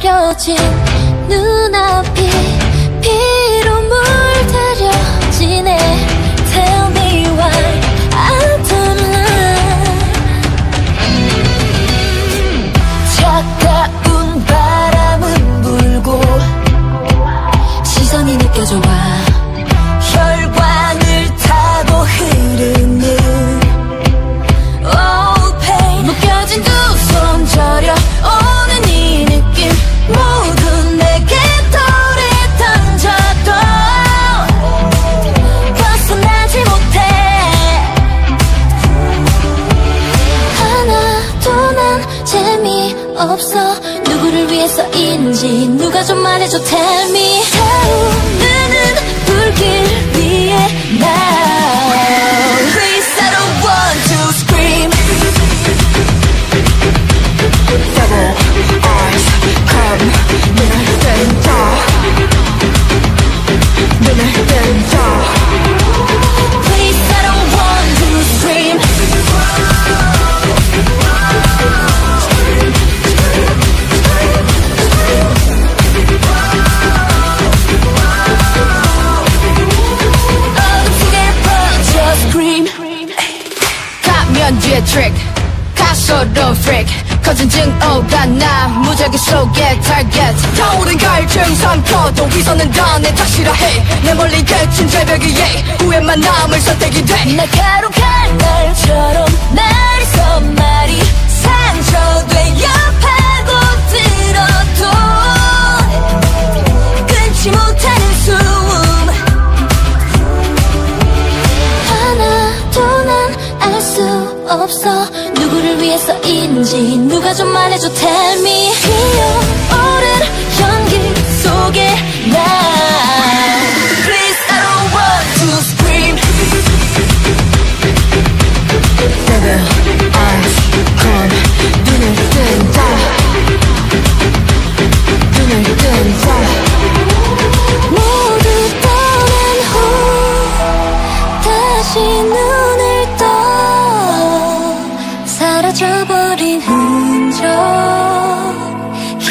가려진 눈앞 없어. 누구를 위해서인지 누가 좀 말해줘. Tell me 타오르는 불길 위에 now 뒤틀린 가설 속 freak. 커진 증오가 낳은 무작위 속에 target. 타오른 갈증 삼켜도 위선은 다 네 탓이라 해 내몰린 끝의 절벽 위에. 후회만 남을 선택이 돼. 날카로운 날처럼 없어. 누구를 위해서인지 누가 좀 말해줘. Tell me